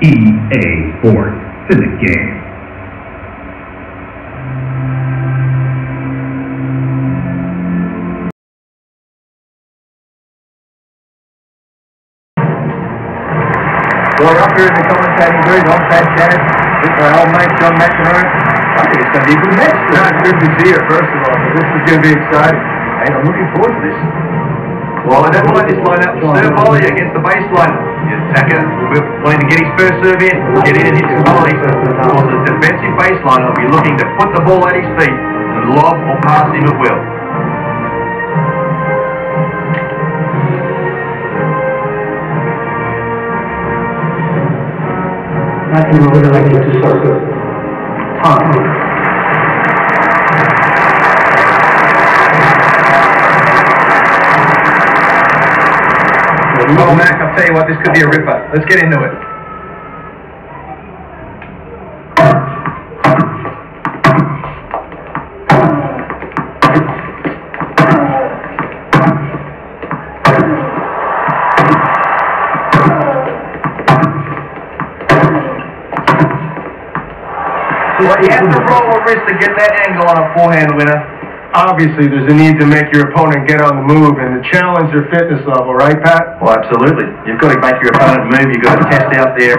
EA Sports. It's in the game. Well, up here in the commentating booth, I'm Pat Shannon, with my old mate John McEnroe. I think it's going to be a good match. No, it's good to see you, first of all. This is going to be exciting. And I'm looking forward to this. Well, I don't like this lineup. Serve volley against the baseline. The attacker we're wanting to get his first serve in, get in and hit some volleys. Or the defensive baseline will be looking to put the ball at his feet and lob or pass him at will. McEnroe would like you to serve. Time. Well, Mac, I'll tell you what, this could be a ripper. Let's get into it. You have to roll a wrist to get that angle on a forehand winner. Obviously, there's a need to make your opponent get on the move and to challenge their fitness level, right, Pat? Well, absolutely. You've got to make your opponent move. You've got to test out their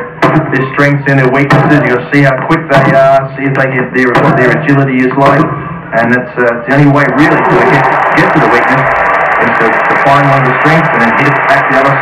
their strengths and their weaknesses. You've got to see how quick they are, see if they get their what their agility is like, and that's uh, the only way really to get get to the weakness is to, to find one of the strengths and then hit it back the other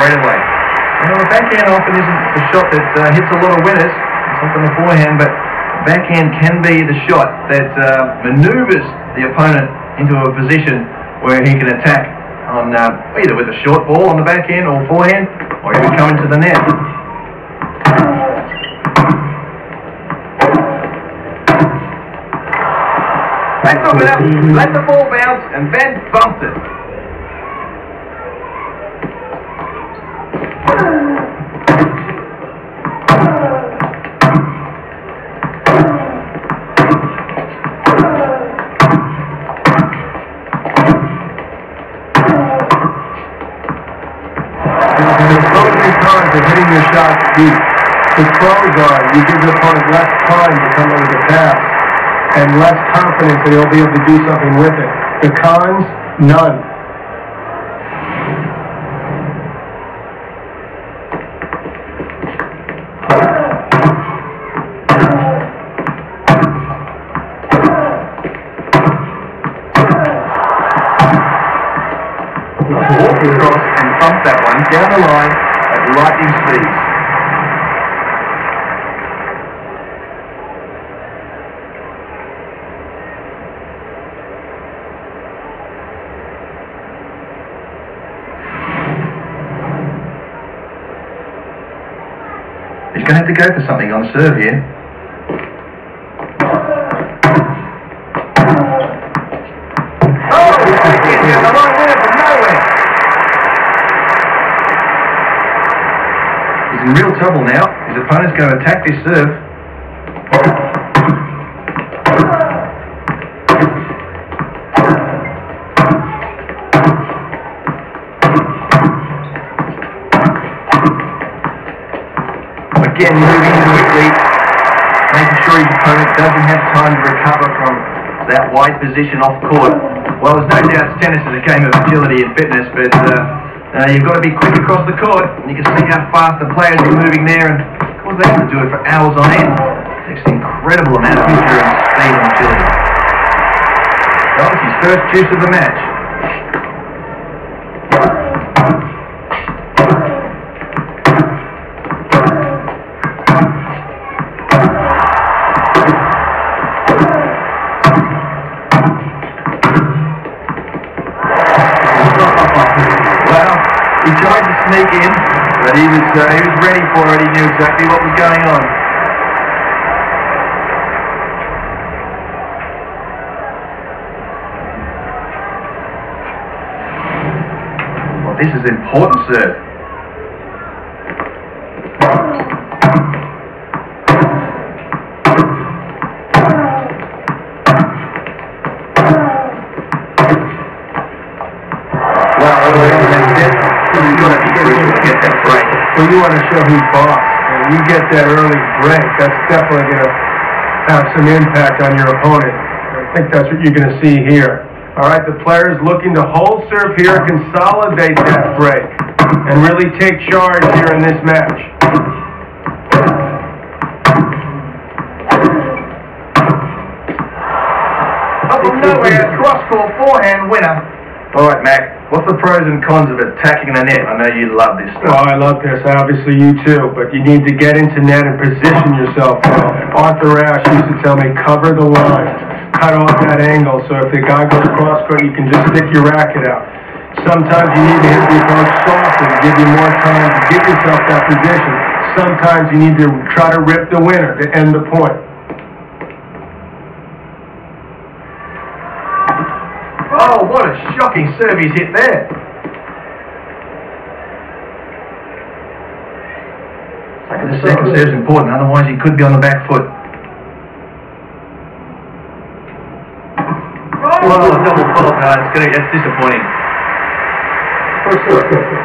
straight away. You know, the backhand often isn't the shot that uh, hits a lot of winners. It's often the forehand, but backhand can be the shot that uh, maneuvers the opponent into a position where he can attack on uh, either with a short ball on the backhand or forehand, or even coming to the net. Up, let the ball bounce, and then bumped it. Pros and cons of hitting your shots deep. The pros are you give the opponent less time to come over the pass and less confidence that he'll be able to do something with it. The cons, none. He's going to have to go for something on serve here. He's in real trouble now. His opponent's going to attack this serve. Again, moving into it deep, making sure his opponent doesn't have time to recover from that wide position off court. Well, there's no doubt tennis is a game of agility and fitness, but uh, uh, you've got to be quick across the court. And you can see how fast the players are moving there, and of course they have to do it for hours on end. It takes an incredible amount of endurance, speed, and agility. Well, it's his first deuce of the match. Exactly what was going on. Well, this is important, sir. That early break, that's definitely going to have some impact on your opponent. I think that's what you're going to see here. All right, the players looking to hold serve here, consolidate that break, and really take charge here in this match. Up from nowhere, cross-court forehand winner. All right, Mac. What's the pros and cons of attacking the net? I know you love this stuff. I love this, obviously you too, but you need to get into net and position yourself. Arthur Ashe used to tell me, cover the line, cut off that angle, so if the guy goes cross court, you can just stick your racket out. Sometimes you need to hit the approach softer to give you more time to get yourself that position. Sometimes you need to try to rip the winner to end the point. Oh, what a shocking serve he's hit there. The second serve's important, otherwise he could be on the back foot. Oh, double fault, no, it's gonna, it's disappointing.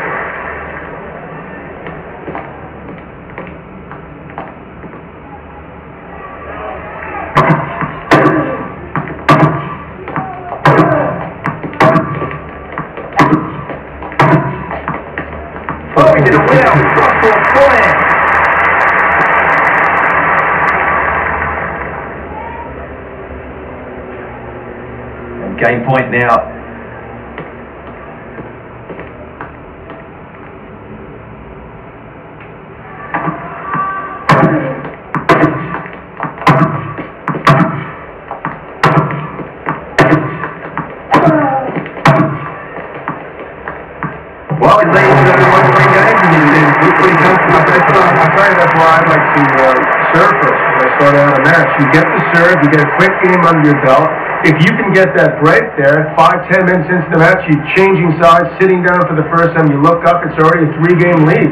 game point now. Well, it leads to three games why, I I like to uh, when I start out a match. You get the serve, you get a quick game under your belt. If you can get that break there, five, ten minutes into the match, you're changing sides, sitting down for the first time, you look up, it's already a three-game lead.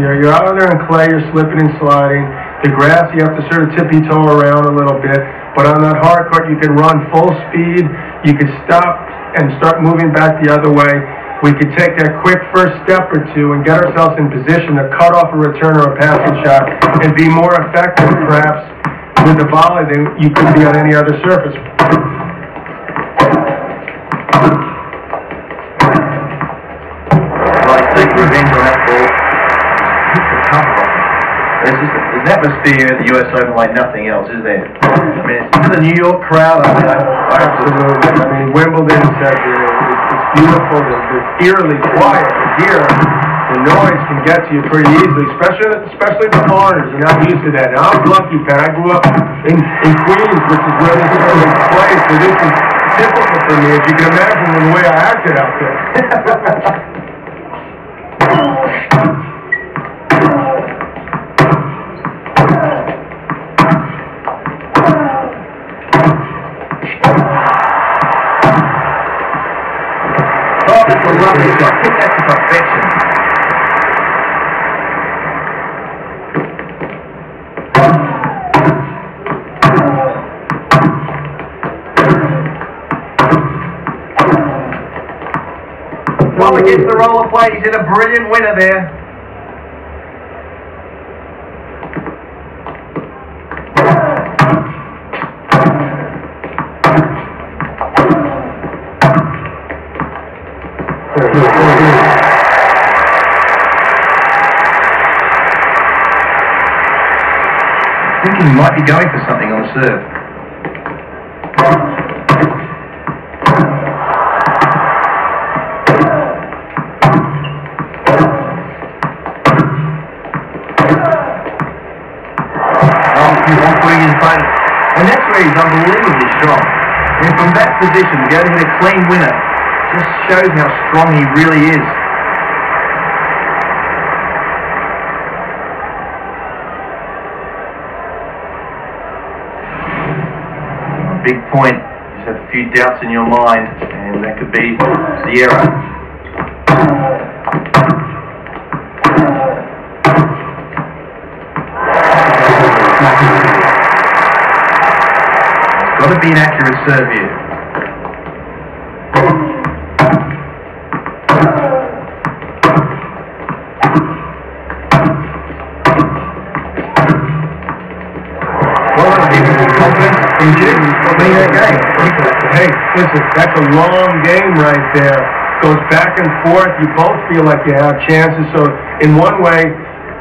You're, you're out there in clay, you're slipping and sliding. The grass, you have to sort of tippy-toe around a little bit. But on that hard court, you can run full speed, you can stop and start moving back the other way. We could take that quick first step or two and get ourselves in position to cut off a return or a passing shot and be more effective perhaps with the volley than you could be on any other surface. Like, take revenge on that ball. Hit the cover off. There's just a, an atmosphere at the US Open like nothing else, is there? I mean, it's the New York crowd. I mean, I, I Absolutely. I mean, Wimbledon said uh, it's, it's beautiful, it's eerily quiet. Here, the noise can get to you pretty easily, especially, especially the foreigners. You're not used to that. Now, I'm lucky, Pat. I grew up in, in Queens, which is where this is takes place, so this is difficult for me, as you can imagine, with the way I acted out there. Well, against oh. the roller play, he's in a brilliant winner there. Thinking he might be going for something on the serve. position, goes in a clean winner. Just shows how strong he really is. Big point. Just have a few doubts in your mind, and that could be the error. got to be an accurate serve here. That's a long game right there. Goes back and forth. You both feel like you have chances. So in one way,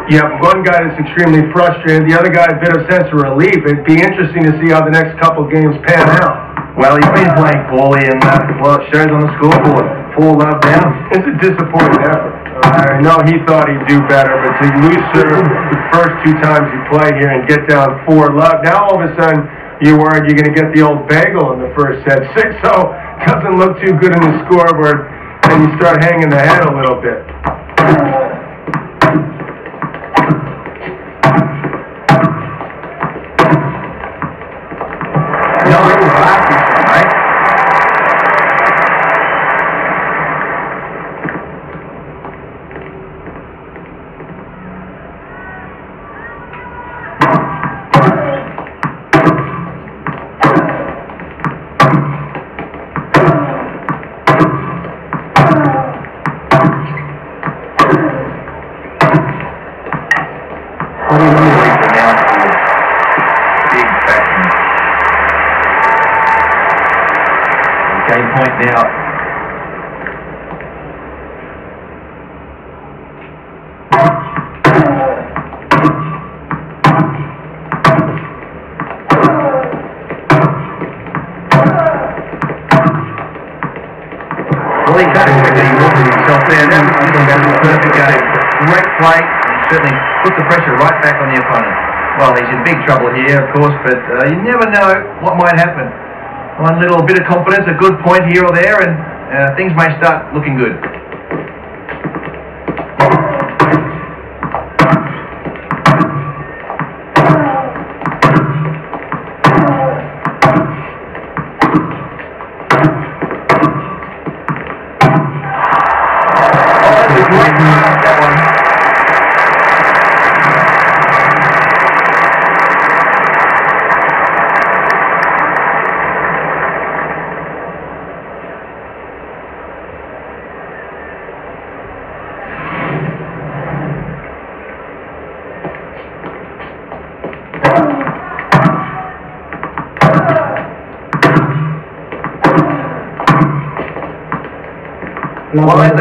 you have one guy that's extremely frustrated, the other guy a bit of sense of relief. It'd be interesting to see how the next couple games pan out. Well, he's been playing poorly, and uh, well, it shows on the scoreboard. Four love down. It's a disappointing effort. I know he thought he'd do better, but to lose serve the first two times you play here and get down four love, now all of a sudden you're worried you're going to get the old bagel in the first set. Six oh doesn't look too good in the scoreboard, and you start hanging the head a little bit. Got quickly. He himself there. That was that was a perfect game. Great play. And certainly put the pressure right back on the opponent. Well, he's in big trouble here, of course, but uh, you never know what might happen. One little bit of confidence, a good point here or there, and uh, things may start looking good. That's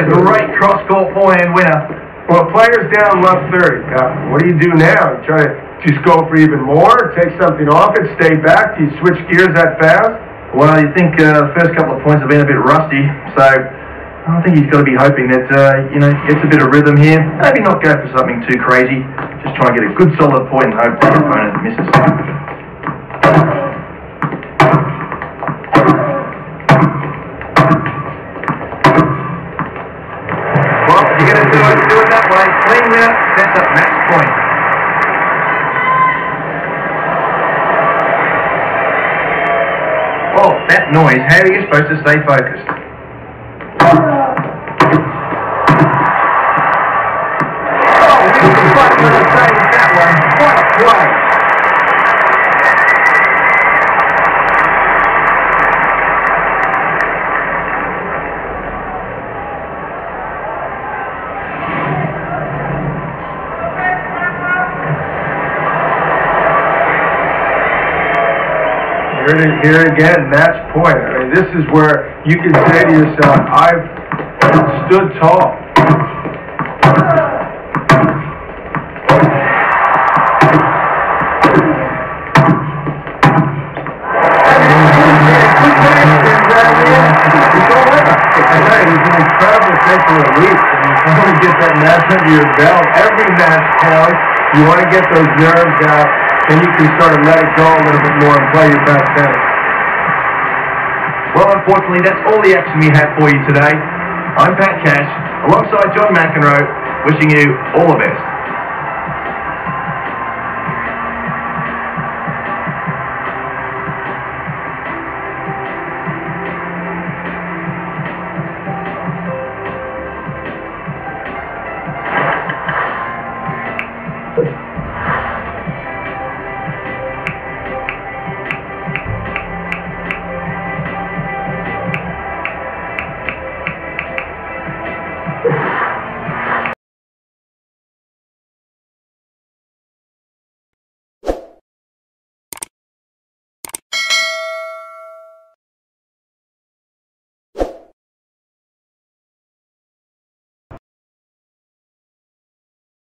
a great mark, that one. Well, that's a great cross-court forehand winner. Well, players down left 30. Uh, what do you do now? You try to just go for even more, take something off it, stay back? Do you switch gears that fast? Well, you think uh, the first couple of points have been a bit rusty, so I think he's got to be hoping that, uh, you know, gets a bit of rhythm here. Maybe not go for something too crazy. Just try and get a good solid point and hope the opponent misses. You're going to do it, do it that way. Clean winner, sets up match point. Oh, that noise. How are you supposed to stay focused? Here, here again, match point. I mean, this is where you can say to yourself, I've stood tall. You want to get that match under your belt. Every match counts. You want to get those nerves out, then you can sort of let it go a little bit more and play your best tennis. Well, unfortunately, that's all the action we have for you today. I'm Pat Cash, alongside John McEnroe, wishing you all the best.